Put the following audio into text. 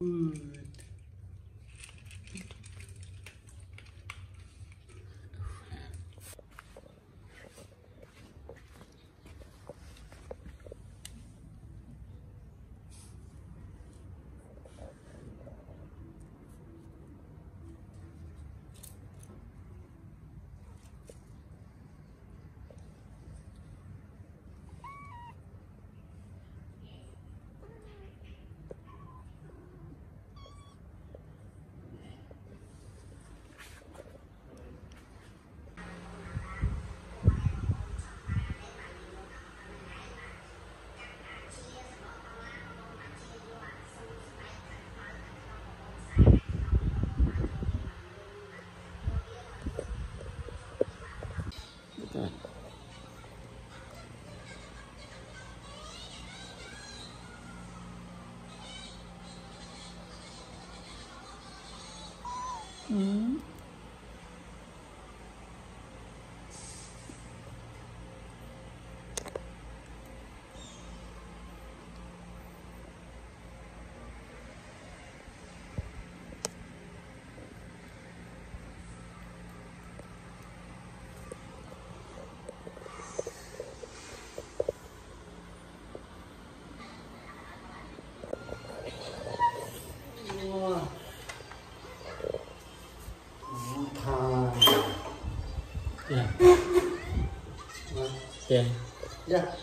嗯。嗯！Yeah. Yeah. Yeah.